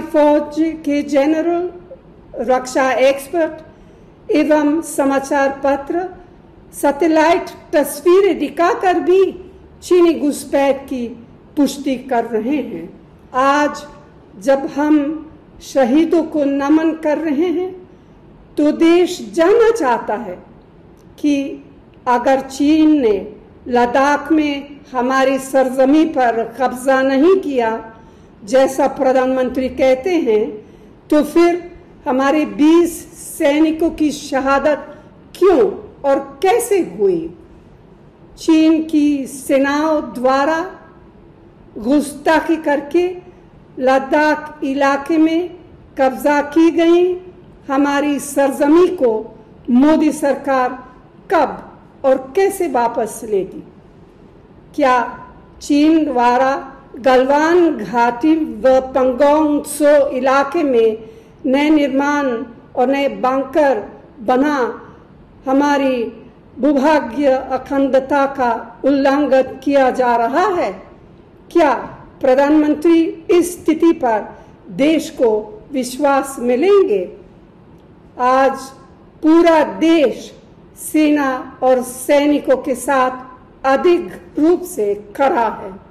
फौज के जनरल रक्षा एक्सपर्ट एवं समाचार पत्र, सैटेलाइट तस्वीरें दिखाकर भी चीनी घुसपैठ की पुष्टि कर रहे हैं। आज जब हम शहीदों को नमन कर रहे हैं तो देश जानना चाहता है कि अगर चीन ने लद्दाख में हमारी सरजमी पर कब्जा नहीं किया जैसा प्रधानमंत्री कहते हैं तो फिर हमारे 20 सैनिकों की शहादत क्यों और कैसे हुई? चीन की सेनाओं द्वारा घुसताखी करके लद्दाख इलाके में कब्जा की गई हमारी सरजमी को मोदी सरकार कब और कैसे वापस लेगी? क्या चीन द्वारा गलवान घाटी व पंगोंग सो इलाके में नए निर्माण और नए बंकर बना हमारी भूभाग्य अखंडता का उल्लंघन किया जा रहा है। क्या प्रधानमंत्री इस स्थिति पर देश को विश्वास मिलेंगे? आज पूरा देश सेना और सैनिकों के साथ अधिक रूप से खड़ा है।